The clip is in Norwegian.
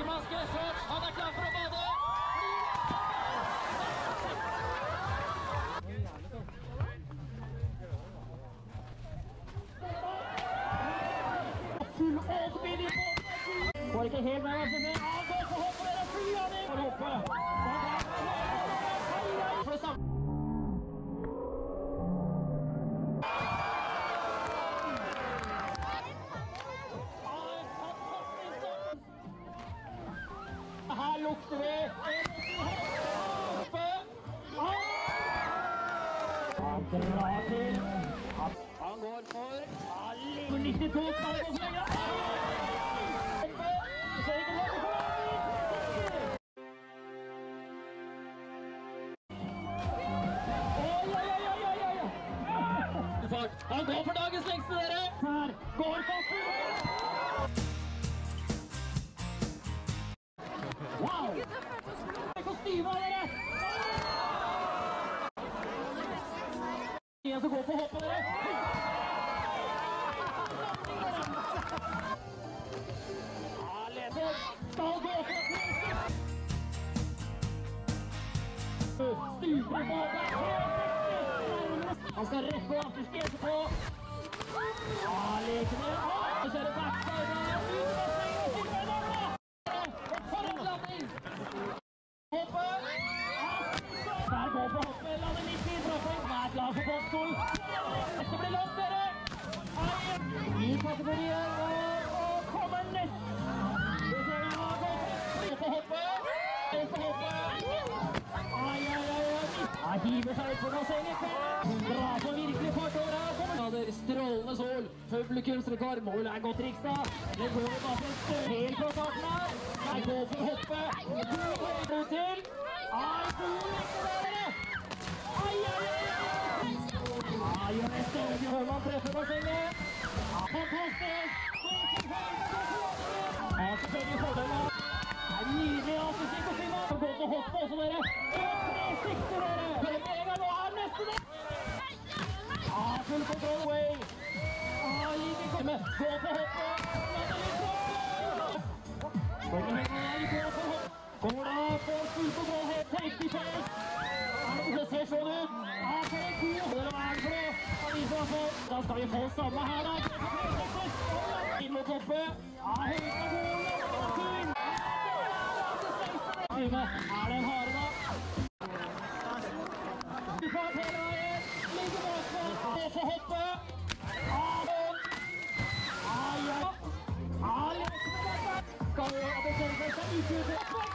Dykkemaske, shorts, han er klar oi, oi, oi, oi, oi. Han går for dagens lengste, dere. Går Koppen. En som går på hoppet, dere. Ja, Lese skal gå for Stuper på. Han skal rett på afterski etterpå. Ja, leken er Så er det backside. Hiver i bassenget. Drar på virkelig fart over her. Kommer strålende sol. Publikumsrekord. Mål er godt riksa. Det går i basen helt fra starten her. Nei, gå for hoppe. God høyde til. Ai, god lekte dere. Ai, ai, ai, ai. ai, gjør det stødig Holland treffer bassenget. Da skal vi få samme her, da. Inn mot hoppet. Ja, høyt av. Time. Er det en hare, da? Du får hele veien. Ligger bakpå. Gå er borte. Skal vi bestemme seg ikke ut.